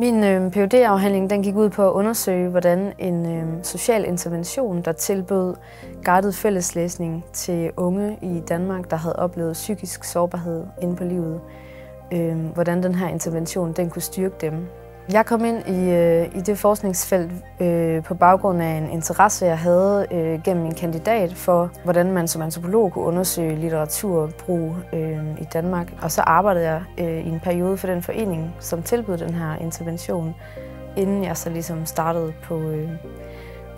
Min øh, phd afhandling den gik ud på at undersøge, hvordan en øh, social intervention, der tilbød guided fælleslæsning til unge i Danmark, der havde oplevet psykisk sårbarhed inde på livet, øh, hvordan den her intervention den kunne styrke dem. Jeg kom ind i, øh, i det forskningsfelt øh, på baggrund af en interesse, jeg havde øh, gennem min kandidat for, hvordan man som antropolog kunne undersøge litteraturbrug øh, i Danmark. Og så arbejdede jeg øh, i en periode for den forening, som tilbød den her intervention, inden jeg så ligesom startede på, øh,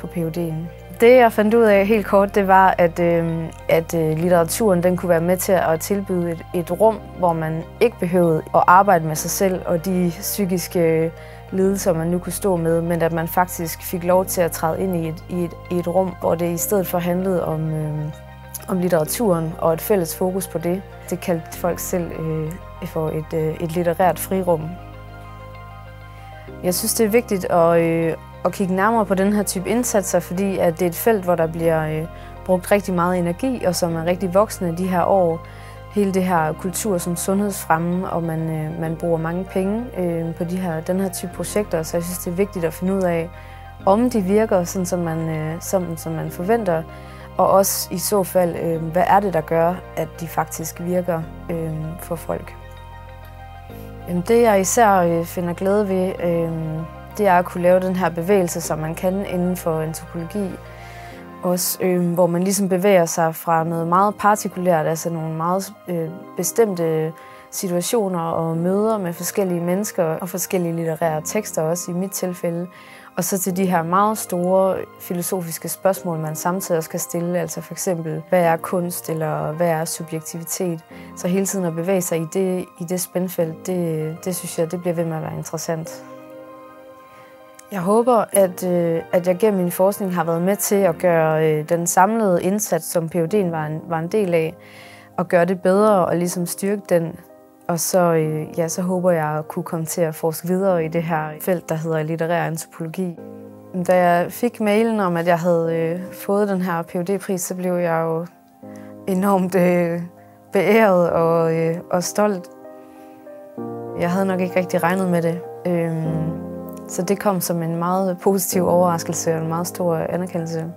på PhD'en. Det jeg fandt ud af helt kort, det var, at, øh, at øh, litteraturen den kunne være med til at tilbyde et, et rum, hvor man ikke behøvede at arbejde med sig selv og de psykiske øh, lidelser, man nu kunne stå med, men at man faktisk fik lov til at træde ind i et, i et, i et rum, hvor det i stedet for handlede om, øh, om litteraturen og et fælles fokus på det. Det kaldte folk selv øh, for et, øh, et litterært frirum. Jeg synes, det er vigtigt at, øh, at kigge nærmere på den her type indsatser, fordi at det er et felt, hvor der bliver øh, brugt rigtig meget energi, og som er rigtig voksende de her år. Hele det her kultur som sundhedsfremme, og man, øh, man bruger mange penge øh, på de her, den her type projekter, så jeg synes, det er vigtigt at finde ud af, om de virker, sådan som man, øh, som, som man forventer, og også i så fald, øh, hvad er det, der gør, at de faktisk virker øh, for folk. Det jeg især øh, finder glæde ved, øh, det er at kunne lave den her bevægelse, som man kan inden for antropologi. Også, øh, hvor man ligesom bevæger sig fra noget meget partikulært, altså nogle meget øh, bestemte situationer og møder med forskellige mennesker og forskellige litterære tekster også i mit tilfælde. Og så til de her meget store filosofiske spørgsmål, man samtidig også kan stille. Altså for eksempel, hvad er kunst, eller hvad er subjektivitet? Så hele tiden at bevæge sig i det, i det spændfelt, det, det synes jeg, det bliver ved med at være interessant. Jeg håber, at, øh, at jeg gennem min forskning har været med til at gøre øh, den samlede indsats, som PhD'en var en, var en del af, og gøre det bedre og ligesom styrke den. Og så, øh, ja, så håber jeg at kunne komme til at forske videre i det her felt, der hedder litterær antropologi. Da jeg fik mailen om, at jeg havde øh, fået den her PhD-pris, så blev jeg jo enormt øh, beæret og, øh, og stolt. Jeg havde nok ikke rigtig regnet med det. Øh, så det kom som en meget positiv overraskelse og en meget stor anerkendelse.